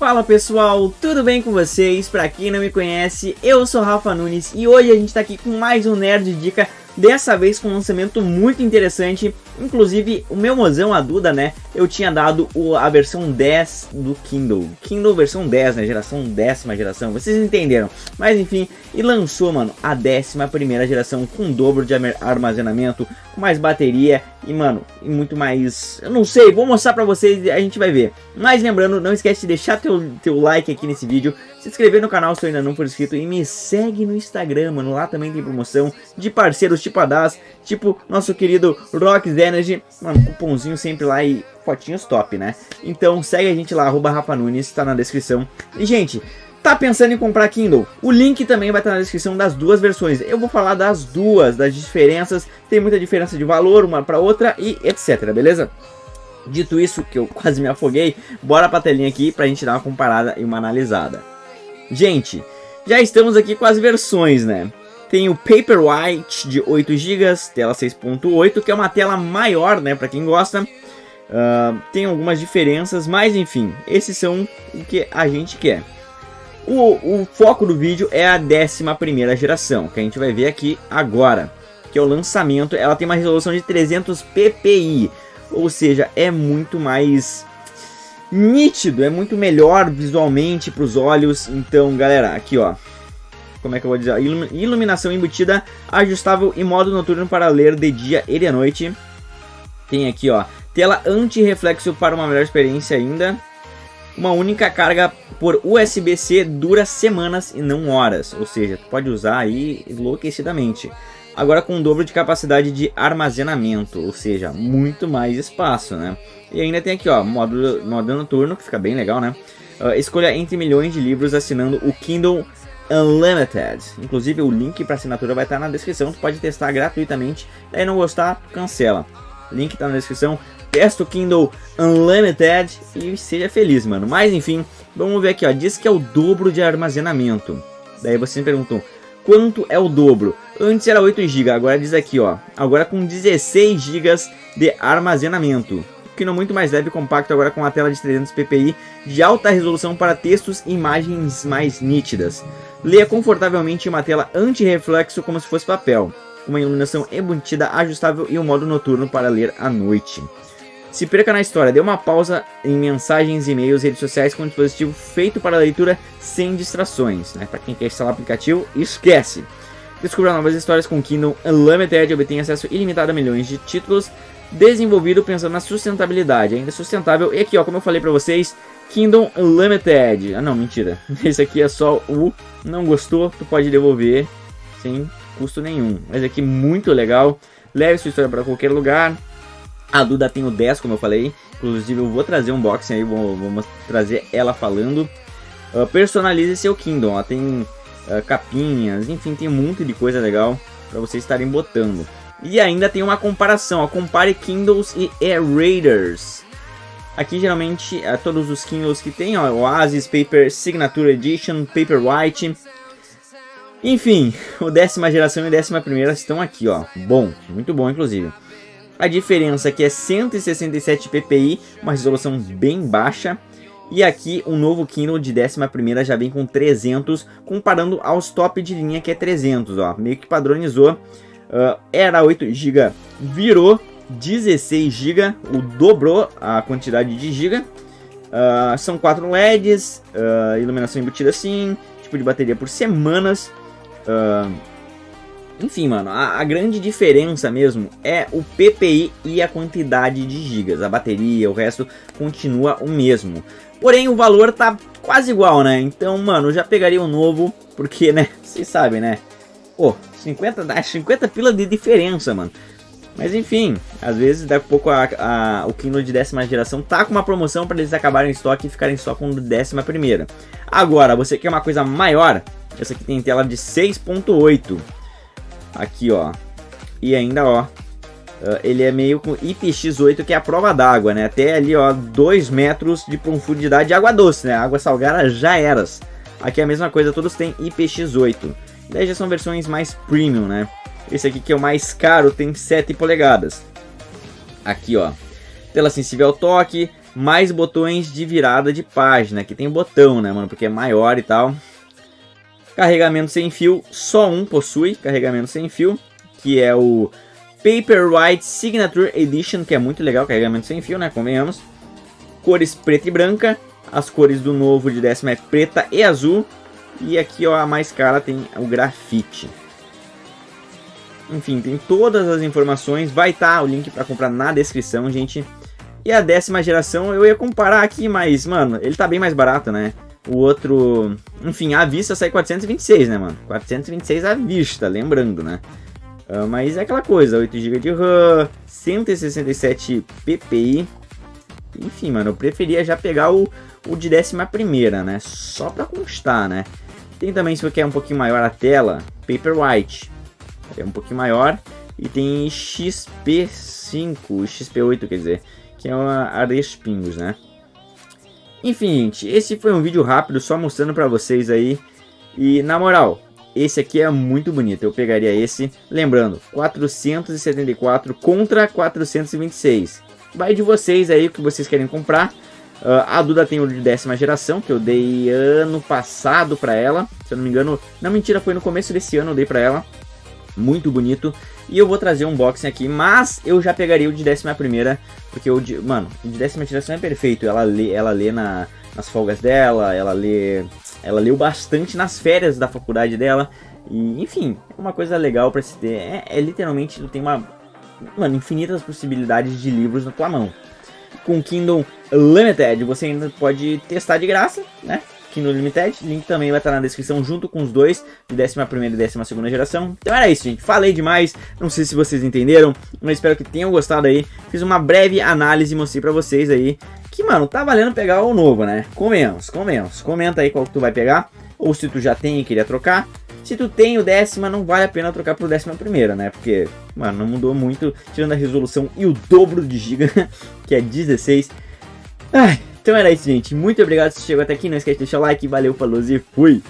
Fala pessoal, tudo bem com vocês? Pra quem não me conhece, eu sou Rafa Nunes e hoje a gente tá aqui com mais um Nerd Dica Dessa vez com um lançamento muito interessante, inclusive o meu mozão, a Duda, né? Eu tinha dado a versão 10 do Kindle. Kindle versão 10, né? Geração décima geração, vocês entenderam. Mas enfim, e lançou, mano, a décima primeira geração com dobro de armazenamento, mais bateria e, mano, e muito mais... Eu não sei, vou mostrar pra vocês e a gente vai ver. Mas lembrando, não esquece de deixar teu, teu like aqui nesse vídeo, se inscrever no canal se ainda não for inscrito e me segue no Instagram, mano. Lá também tem promoção de parceiros tipo a DAS, tipo nosso querido Rocks Energy. Mano, cupomzinho sempre lá e fotinhos top, né? Então segue a gente lá, arroba Rafa Nunes, tá na descrição. E, gente, tá pensando em comprar Kindle? O link também vai estar na descrição das duas versões. Eu vou falar das duas, das diferenças. Tem muita diferença de valor uma para outra e etc, beleza? Dito isso, que eu quase me afoguei, bora pra telinha aqui pra gente dar uma comparada e uma analisada. Gente, já estamos aqui com as versões, né? Tem o Paperwhite de 8 GB, tela 6.8, que é uma tela maior, né, para quem gosta. Uh, tem algumas diferenças, mas enfim, esses são o que a gente quer. O, o foco do vídeo é a 11 geração, que a gente vai ver aqui agora, que é o lançamento. Ela tem uma resolução de 300 ppi, ou seja, é muito mais nítido, é muito melhor visualmente para os olhos. Então, galera, aqui ó, como é que eu vou dizer? Iluminação embutida, ajustável e modo noturno para ler de dia e de noite. Tem aqui ó, tela anti-reflexo para uma melhor experiência ainda. Uma única carga por USB-C dura semanas e não horas, ou seja, tu pode usar aí enlouquecidamente. Agora com o dobro de capacidade de armazenamento, ou seja, muito mais espaço, né? E ainda tem aqui, ó, modo, modo noturno, que fica bem legal, né? Uh, escolha entre milhões de livros assinando o Kindle Unlimited. Inclusive o link para assinatura vai estar na descrição, tu pode testar gratuitamente. Daí não gostar, cancela. Link tá na descrição. Testa o Kindle Unlimited e seja feliz, mano. Mas enfim, vamos ver aqui, ó. Diz que é o dobro de armazenamento. Daí vocês me perguntam, quanto é o dobro? Antes era 8 GB, agora diz aqui, ó. Agora com 16 GB de armazenamento. Kindle muito mais leve e compacto agora com a tela de 300 ppi de alta resolução para textos e imagens mais nítidas. Leia confortavelmente uma tela anti-reflexo como se fosse papel, uma iluminação embutida ajustável e um modo noturno para ler à noite. Se perca na história, dê uma pausa em mensagens, e-mails, redes sociais com um dispositivo feito para leitura sem distrações. Né? Para quem quer instalar o aplicativo, esquece! Descubra novas histórias com Kindle Unlimited e obtenha acesso ilimitado a milhões de títulos desenvolvido pensando na sustentabilidade, ainda sustentável. E aqui, ó, como eu falei para vocês, Kingdom Unlimited. Ah, não, mentira. Esse aqui é só o não gostou, tu pode devolver sem custo nenhum. Mas aqui muito legal. Leve sua história para qualquer lugar. A Duda tem o 10, como eu falei. Inclusive, eu vou trazer um unboxing aí, vou, vou trazer ela falando. Uh, personalize seu Kingdom. Ó, tem uh, capinhas, enfim, tem um monte de coisa legal para vocês estarem botando. E ainda tem uma comparação, ó, compare Kindles e Air Raiders. Aqui geralmente é, todos os Kindles que tem, ó, Oasis, Paper Signature Edition, Paperwhite. Enfim, o décima geração e décima primeira estão aqui, ó. Bom, muito bom inclusive. A diferença aqui é 167 ppi, uma resolução bem baixa. E aqui o um novo Kindle de 11 já vem com 300, comparando aos top de linha que é 300, ó. Meio que padronizou uh, era 8 GB, virou 16 GB, o dobrou a quantidade de GB. Uh, são quatro LEDs, uh, iluminação embutida assim, tipo de bateria por semanas. Uh, enfim, mano, a, a, grande diferença mesmo é o PPI e a quantidade de gigas. A bateria, o resto continua o mesmo. Porém, o valor tá quase igual, né? Então, mano, eu já pegaria um novo, porque, né, vocês sabem, né? Pô, 50, dá 50 pila de diferença, mano. Mas enfim, às vezes daqui a pouco a, a, o Kindle de décima geração tá com uma promoção para eles acabarem em estoque e ficarem só com décima primeira. Agora, você quer uma coisa maior? Essa aqui tem tela de 6.8. Aqui, ó. E ainda, ó. Uh, ele é meio com IPX8, que é a prova d'água, né? Até ali, ó, 2 metros de profundidade de água doce, né? Água salgada já eras. Aqui é a mesma coisa, todos têm IPX8. Daí já são versões mais premium, né? Esse aqui que é o mais caro tem 7 polegadas. Aqui, ó. Tela sensível ao toque, mais botões de virada de página. Aqui tem botão, né, mano? Porque é maior e tal. Carregamento sem fio, só um possui carregamento sem fio, que é o Paperwhite Signature Edition, que é muito legal, carregamento sem fio, né? Convenhamos. Cores preta e branca. As cores do novo de décima é preta e azul. E aqui, ó, a mais cara tem o grafite. Enfim, tem todas as informações. Vai estar tá o link para comprar na descrição, gente. E a décima geração eu ia comparar aqui, mas, mano, ele tá bem mais barato, né? O outro, enfim, à vista sai 426, né, mano? 426 à vista, lembrando, né? Uh, mas é aquela coisa, 8 GB de RAM, 167 ppi. Enfim, mano, eu preferia já pegar o, o de décima primeira, né? Só pra constar, né? Tem também, se você quer um pouquinho maior a tela, Paperwhite. É um pouquinho maior. E tem XP5, XP8, quer dizer, que é uma areia espinhos, né? Enfim, gente, esse foi um vídeo rápido, só mostrando pra vocês aí. E, na moral, esse aqui é muito bonito, eu pegaria esse. Lembrando, 474 contra 426. Vai de vocês aí, o que vocês querem comprar. Uh, a Duda tem o de décima geração, que eu dei ano passado pra ela. Se eu não me engano, não mentira, foi no começo desse ano eu dei pra ela. Muito bonito. E eu vou trazer um unboxing aqui, mas eu já pegaria o de décima primeira, porque o de, mano, o de décima geração é perfeito. Ela lê, ela lê na, nas folgas dela, ela lê, ela leu bastante nas férias da faculdade dela. E, enfim, é uma coisa legal para se ter. É, é literalmente, tem uma, mano, infinitas possibilidades de livros na tua mão. Com Kindle Limited, você ainda pode testar de graça, né? Kindle Limited. Link também vai estar na descrição junto com os dois, de 11 e 12 geração. Então era isso, gente. Falei demais. Não sei se vocês entenderam, mas espero que tenham gostado aí. Fiz uma breve análise e mostrei pra vocês aí que, mano, tá valendo pegar o novo, né? Comemos, comemos. Comenta aí qual que tu vai pegar. Ou se tu já tem e queria trocar. Se tu tem o décima, não vale a pena trocar pro décima primeira, né? Porque, mano, não mudou muito, tirando a resolução e o dobro de giga, que é 16. Ai, então era isso, gente. Muito obrigado se chegou até aqui. Não esquece de deixar o like. Valeu, falou e fui!